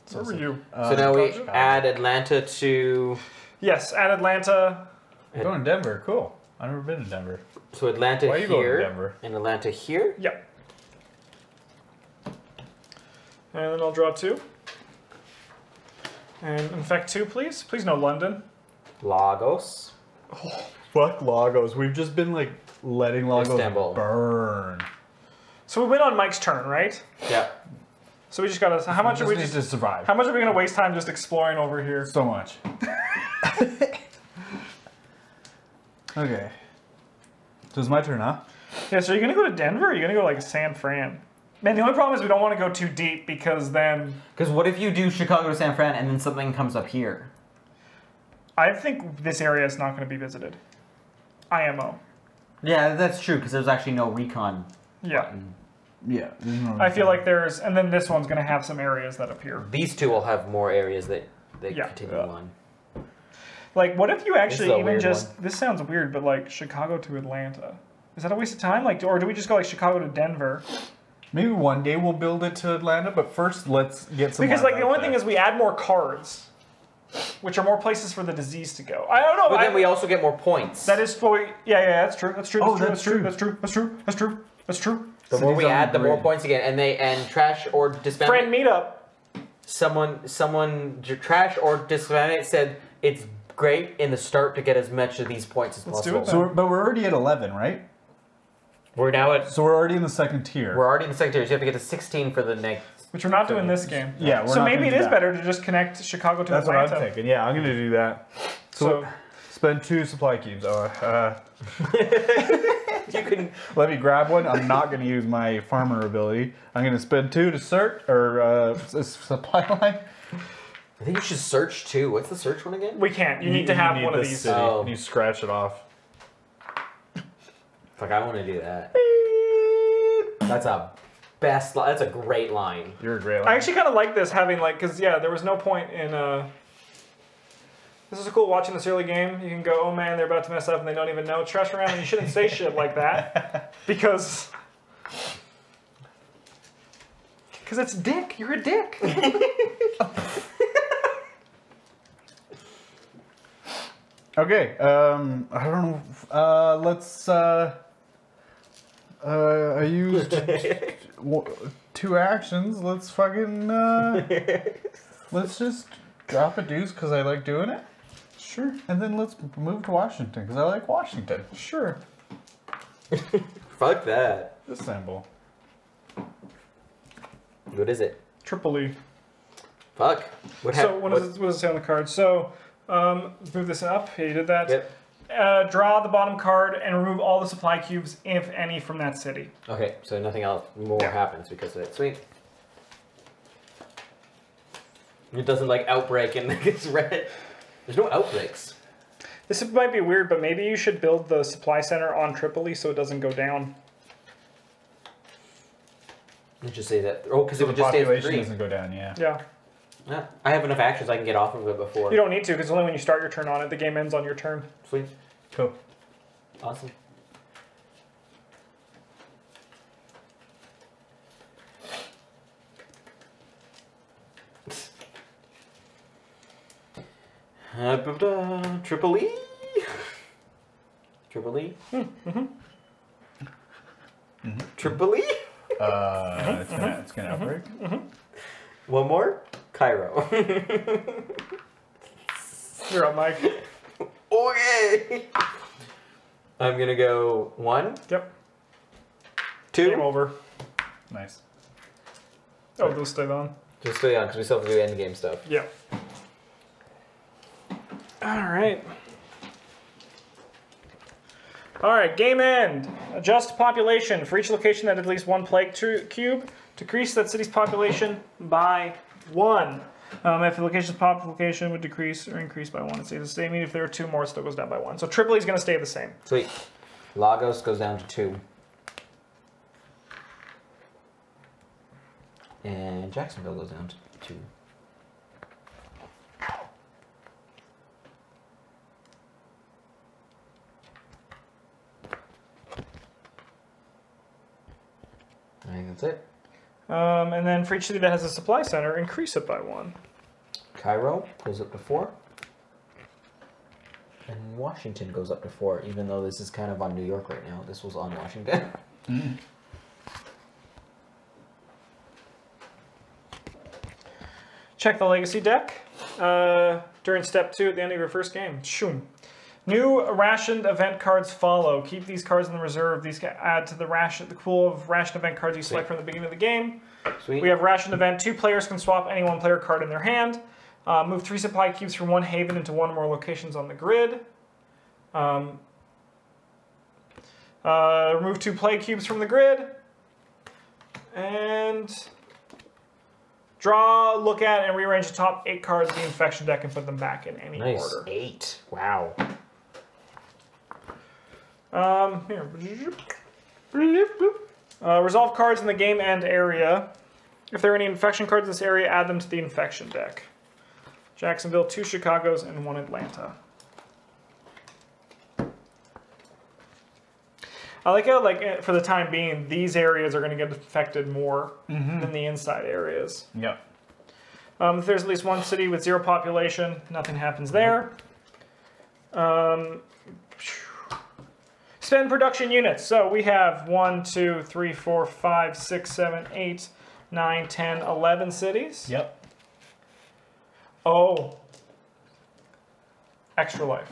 So, Where were you? Uh, now we Chicago. add Atlanta to. Yes, at Atlanta. You're going to Denver. Cool. I've never been to Denver. So Atlanta Why are you going to here Denver? and Atlanta here. Yep. And then I'll draw two. And infect two, please. Please no London. Lagos. Fuck Lagos. We've just been like letting Lagos Istanbul. burn. So we win on Mike's turn, right? Yeah. So we just gotta. How much we are we just just? to survive. How much are we gonna waste time just exploring over here? So much. okay. So it's my turn, huh? Yeah. So you're gonna go to Denver? Or are you gonna go like San Fran? Man, the only problem is we don't want to go too deep because then Because what if you do Chicago to San Fran and then something comes up here? I think this area is not going to be visited. IMO. Yeah, that's true. Because there's actually no recon. Yeah. Yeah. I feel like there's, and then this one's going to have some areas that appear. These two will have more areas that they Yeah. continue Yeah. on. Like, what if you is actually a even weird just, this sounds weird, but like Chicago to Atlanta? Is that a waste of time? Like, or do we just go like Chicago to Denver? Maybe one day we'll build it to Atlanta, but first let's get some. Because like the only there. thing is we add more cards, which are more places for the disease to go. I don't know. But I, then we also get more points. that is for yeah, yeah, that's true. That's true. Oh, That's, that's true. true. That's true. That's true. That's true. That's true. the more we add, the more grid. points again, and they and trash or disband. Friend meetup. someone someone trash or disband said it's great in the start to get as much of these points as Let's do possible. it So, we're, but we're already at eleven, right? we're now at So we're already in the second tier. we're already in the secondary. So you have to get to sixteen for the next. Which we're not doing this game. yeah. We're so not maybe gonna it do is that. better to just connect Chicago to That's what I'm thinking. Yeah, I'm gonna do that. So, Spend two supply cubes. Oh, uh, You can let me grab one. I'm not gonna use my farmer ability. I'm gonna spend two to cert or uh, supply line. I think you should search too. What's the search one again? we can't. You, need to have one of these. City, Oh. and you scratch it off. Fuck, I want to do that. That's a best. Li- that's a great line. You're a great. I actually kind of like this having like because yeah, there was no point in. uh This is cool watching this early game. You can go, oh man, they're about to mess up and they don't even know. Trash around and you shouldn't say shit like that because. Because it's dick. You're a dick. Okay. Um, I don't know. Uh, let's. Uh, uh, I used two actions. Let's fucking uh, let's just drop a deuce because I like doing it, Sure. and then let's move to Washington because I like Washington. Sure. Fuck that. Assemble. What is it? Tripoli. Fuck. What So what does, it, what does it say on the card? So um, move this up. Yeah, you did that. Yep. Uh, draw the bottom card and remove all the supply cubes, if any, from that city. Okay, so nothing else more happens because of it. Sweet. It doesn't like outbreak and it gets red. There's no outbreaks. This might be weird, but maybe you should build the supply center on Tripoli so it doesn't go down. Let's just say that. Oh, because So it would just stay at population three. doesn't go down. Yeah. Yeah. Yeah, I have enough actions I can get off of it before. You don't need to, because only when you start your turn on it, the game ends on your turn. Sweet. Cool. Awesome. Uh, ba-ba-da, Tripoli? Tripoli? Mm-hmm. Tripoli? Uh, it's gonna it's gonna outbreak. One more? Cairo. You're up, Mike. okay! I'm gonna go one, Yep. two. Game over. Nice. Oh, those stay on. Just stay on, because we still have to do end game stuff. Yeah. All right. All right, game end. Adjust population for each location that at least one plague cube. Decrease that city's population by one. Um, if the location's population would decrease or increase by one, it stays the same. Even if there are two more, it still goes down by one. So Tripoli is going to stay the same. Sweet. Lagos goes down to two. And Jacksonville goes down to two. That's it. Um, and then for each city that has a supply center, increase it by one. Cairo goes up to four. And Washington goes up to four, even though this is kind of on New York right now. This was on Washington. Check the legacy deck uh, during step two at the end of your first game. Shoom. New rationed event cards follow. Keep these cards in the reserve. These add to the ration, the pool of rationed event cards you select from the beginning of the game. Sweet. We have rationed event. Two players can swap any one player card in their hand. Uh, move three supply cubes from one haven into one or more locations on the grid. Um, uh, remove two plague cubes from the grid. And draw, look at, and rearrange the top eight cards of the infection deck and put them back in any nice. order. Eight. Wow. Um, here. Uh, resolve cards in the game end area. If there are any infection cards in this area, add them to the infection deck. Jacksonville, two Chicago's, and one Atlanta. I like how, like, for the time being, these areas are going to get affected more than the inside areas. Yep. Um, if there's at least one city with zero population, nothing happens there. Um, spend production units. So we have 1, 2, 3, 4, 5, 6, 7, 8, 9, 10, 11 cities. Yep. Oh. Extra life.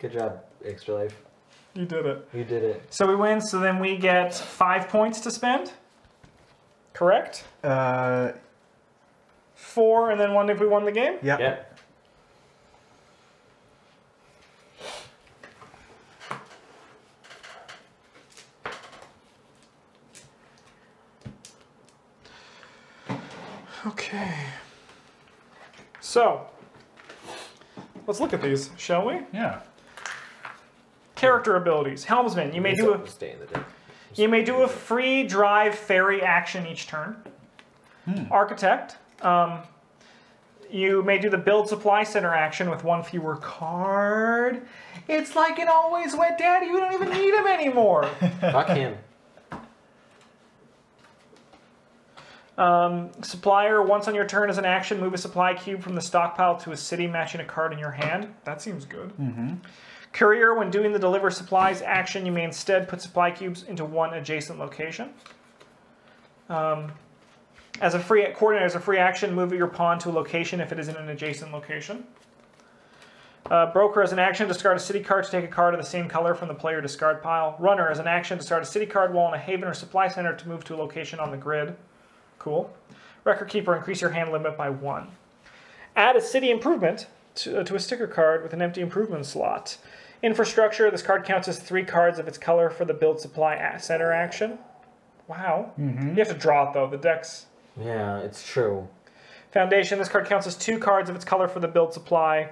Good job, Extra Life. You did it. You did it. So we win, so then we get 5 points to spend. Correct? Uh, 4, and then 1 if we won the game? yeah. Yep. Okay. So, let's look at these, shall we? Yeah. Character abilities. Helmsman, you may do a Stay in the deck. you may do a free drive ferry action each turn. Architect, um, you may do the build supply center action with one fewer card. It's like an always wet daddy. You don't even need him anymore. Fuck him. Um, supplier, once on your turn as an action, move a supply cube from the stockpile to a city matching a card in your hand. That seems good. Mm-hmm. Courier, when doing the deliver supplies action, you may instead put supply cubes into one adjacent location. Um, as a free coordinator, as a free action, move your pawn to a location if it is in an adjacent location. Uh, broker, as an action, discard a city card to take a card of the same color from the player discard pile. Runner, as an action, discard a city card while in a haven or supply center to move to a location on the grid. Cool. Record keeper, increase your hand limit by one. Add a city improvement to, uh, to a sticker card with an empty improvement slot. Infrastructure, this card counts as three cards of its color for the build supply center action. Wow. You have to draw it though. The deck's Yeah, it's true. Foundation, this card counts as two cards of its color for the build supply.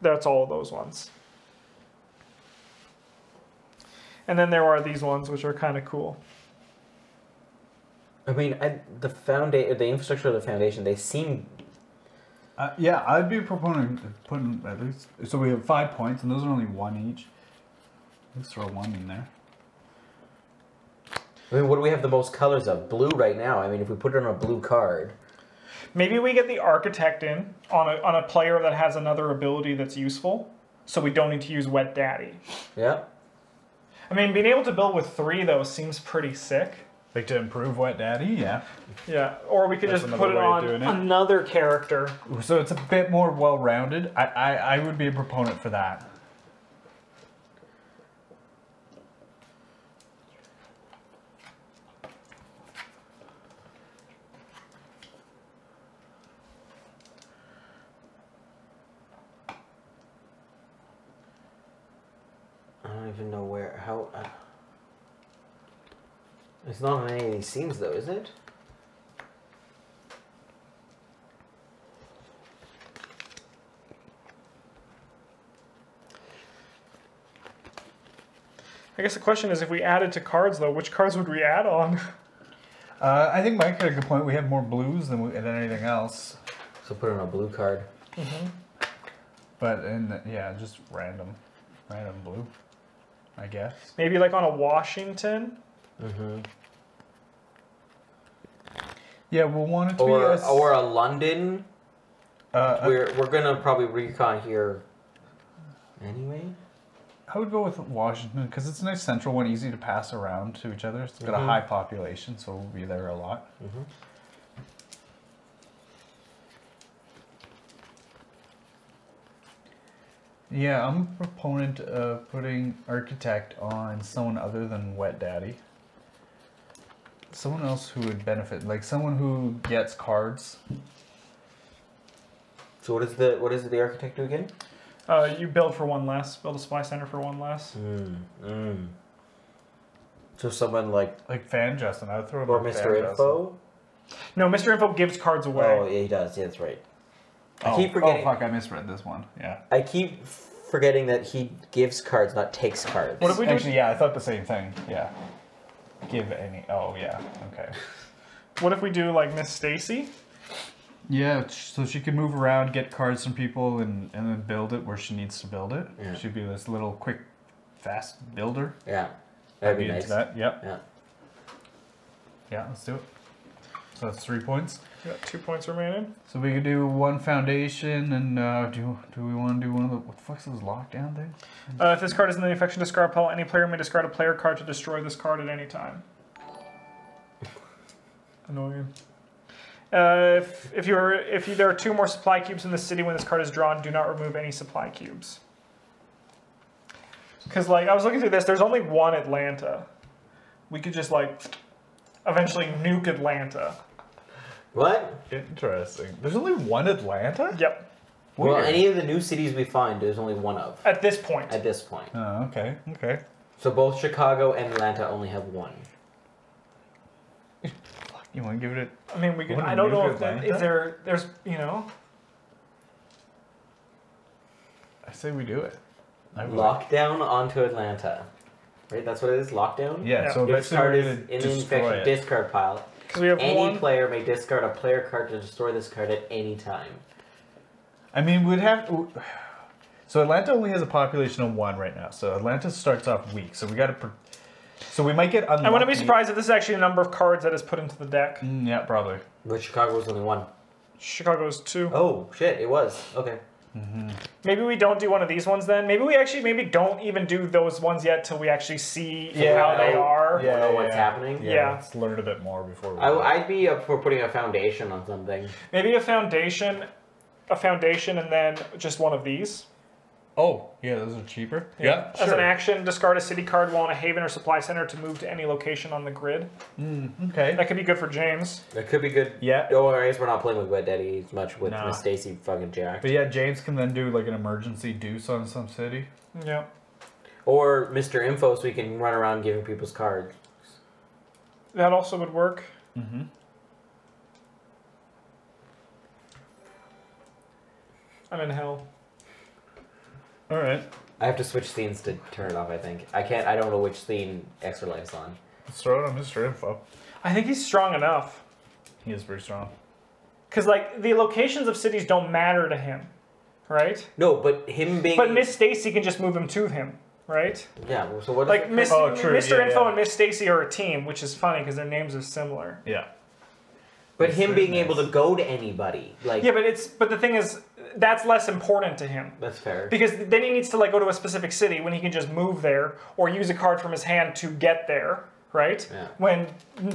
That's all of those ones. And then there are these ones, which are kind of cool. I mean, I, the founda- the infrastructure of the foundation, they seem Uh, yeah, I'd be a proponent of putting at least. So we have five points, and those are only one each. Let's throw one in there. I mean, what do we have the most colors of? Blue right now. I mean, if we put it on a blue card, Maybe we get the architect in on a, on a player that has another ability that's useful, so we don't need to use Wet Daddy. yeah. I mean, being able to build with three though seems pretty sick. Like to improve Wet Daddy, yeah. Yeah, or we could That's just another put it on it. another character. So it's a bit more well-rounded. I, I, I would be a proponent for that. I don't even know where how. Uh, it's not on any of these scenes though, is it? I guess the question is, if we added to cards though, which cards would we add on? Uh, I think Mike had a good point. We have more blues than, we, than anything else. So put it on a blue card. Mhm. But in the, yeah, just random, random blue, I guess. Maybe like on a Washington. Mm-hmm. Yeah, we'll want it to Or be a, or a London. uh, We're we're gonna probably recon here. Anyway. I would go with Washington because it's a nice central one, easy to pass around to each other. It's got a Mhm. high population, so we'll be there a lot. Mm-hmm. Yeah, I'm a proponent of putting architect on someone other than Wet Daddy. Someone else who would benefit, like someone who gets cards. So what is the what is the architect do again? Uh, you build for one less. Build a supply center for one less. Mm. Mm. So someone like Like Fan Justin, I would throw him or Mr. Fan Info. No, Mr. Info gives cards away. Oh yeah, he does. Yeah, that's right. I Oh, keep forgetting. Oh fuck, I misread this one. Yeah. I keep forgetting that he gives cards, not takes cards. What if we do? Actually, yeah, I thought the same thing. Yeah. Give any. Oh yeah. Okay. What if we do like Miss Stacy? Yeah, so she can move around, get cards from people, and, and then build it where she needs to build it. Yeah. She'd be this little quick, fast builder. Yeah, that'd be into nice. That. Yep. Yeah. Yeah, let's do it. So that's three points. You got two points remaining. So we could do one foundation, and uh, do do we want to do one of the what the fuck's this lockdown thing? Uh, if this card is in the infection discard pile, any player may discard a player card to destroy this card at any time. Annoying. Uh, if if you're if you, there are two more supply cubes in the city when this card is drawn, do not remove any supply cubes. Because like I was looking through this, there's only one Atlanta. We could just like eventually nuke Atlanta. What? Interesting. There's only one Atlanta. Yep. Well, any of the new cities we find, there's only one of At this point. at this point. Oh, okay. Okay. So both Chicago and Atlanta only have one. You want to give it I mean, we could. I don't know if that, Atlanta? is there. There's you know. I say we do it. I would. Lockdown onto Atlanta. Right, that's what it is. Lockdown. Yeah. Yeah. So If this eventually card we're is gonna in the destroy infection it. discard pile. Because we have Any one. player may discard a player card to destroy this card at any time. I mean, we'd have. So Atlanta only has a population of one right now. So Atlanta starts off weak. So we got to. Pr- So we might get unlucky. I wouldn't be surprised if this is actually a number of cards that is put into the deck. Mm, yeah, probably. But Chicago was only one. Chicago's two. Oh shit! It was okay. Mm-hmm. Maybe we don't do one of these ones then. Maybe we actually maybe don't even do those ones yet till we actually see how they are. Yeah. know what's happening. Yeah, Yeah. let's learn a bit more before we. I, I'd be up for putting a foundation on something. Maybe a foundation, a foundation, and then just one of these. Oh, yeah, those are cheaper. Yeah, As an action, discard a city card while in a haven or supply center to move to any location on the grid. Okay. That could be good for James. That could be good. Yeah. Oh, I guess we're not playing with Wet Daddy as much with Nah. Miss Stacy fucking Jack. But yeah, James can then do like an emergency deuce on some city. Yeah. Or Mr. Info, so we can run around giving people's cards. That also would work. Mm-hmm. I'm in hell. All right. I have to switch scenes to turn it off. I think I can't. I don't know which scene Extra Life's on. Let's throw it on Mr. Info. I think he's strong enough. He is pretty strong. Because, like, the locations of cities don't matter to him, right? No, but him being. But Miss Stacy can just move him to him, right? Yeah. So what? is Like, it- Miss, Oh, true, Mr. yeah, Info yeah. and Miss Stacy are a team, which is funny because their names are similar. Yeah. But him being Goodness. able to go to anybody, like. Yeah, but it's but the thing is, that's less important to him. That's fair. Because then he needs to like go to a specific city when he can just move there or use a card from his hand to get there, right? Yeah. When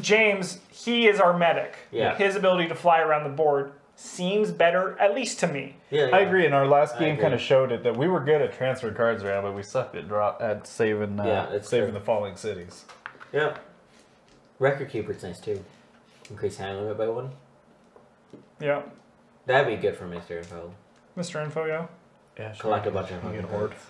James, he is our medic. Yeah. His ability to fly around the board seems better, at least to me. Yeah, I agree. And our last game kind of showed it that we were good at transferring cards around, but we sucked at draw at saving uh, Yeah, it's saving true. the falling cities. Yeah. Record keeper's nice too. Increase hand limit by one. Yeah. That'd be good for Mr. Info. Mr. Info, yeah. Yeah, sure. Collect a bunch of You fucking can hoard. cards.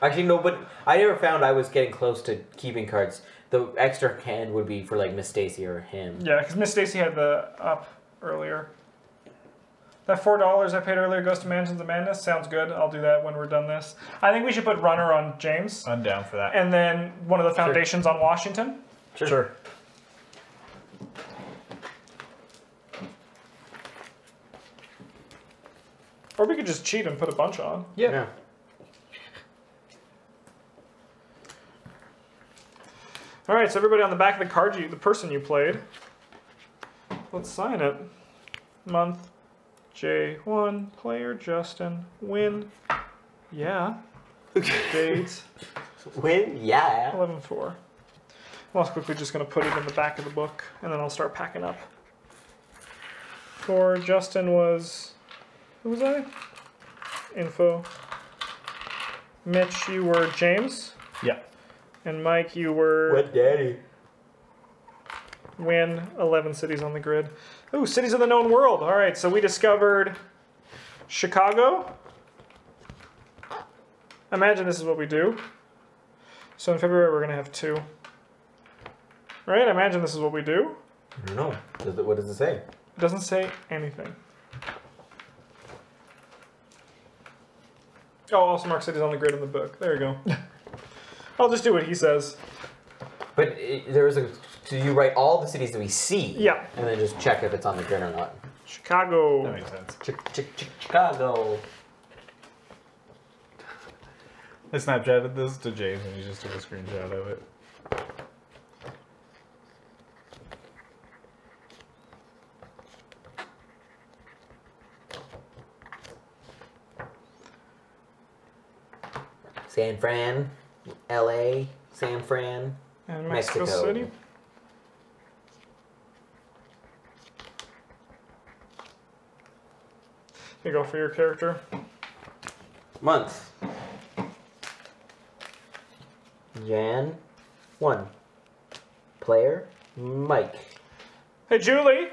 Actually, no, but I never found I was getting close to keeping cards. The extra hand would be for like Miss Stacy or him. Yeah, because Miss Stacy had the up earlier. That four dollars I paid earlier goes to Mansions of Madness. Sounds good. I'll do that when we're done this. I think we should put runner on James, I'm down for that. and then one of the foundations on Washington. Sure. Or we could just cheat and put a bunch on. Yeah. All right, so everybody on the back of the card, you, the person you played, let's sign it. Month, J1, player Justin, win, yeah. Date, Win? Yeah. 11 4. Well, I was quickly just going to put it in the back of the book, and then I'll start packing up. For Justin was. Who was I? Info. Mitch, you were James. Yeah. And Mike, you were. Wet Daddy. win 11 cities on the grid. Ooh, cities of the known world. All right, so we discovered Chicago. Imagine this is what we do. So in February, we're going to have two. Right? Imagine this is what we do. I don't know. Does it, what does it say? It doesn't say anything. Oh, also mark cities on the grid in the book. There you go. I'll just do what he says. But it, there is a. So you write all the cities that we see. Yeah. And then just check if it's on the grid or not. Chicago. That makes sense. Ch- ch- ch- Chicago. I Snapchatted this to James and he just took a screenshot of it. San Fran, L.A., San Fran. And Mexico, Mexico. City. You go for your character. Month. Jan. One. Player. Mike. Hey, Julie.